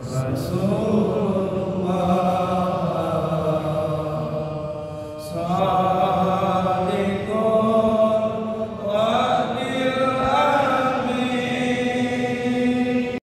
Satsuma Satsuma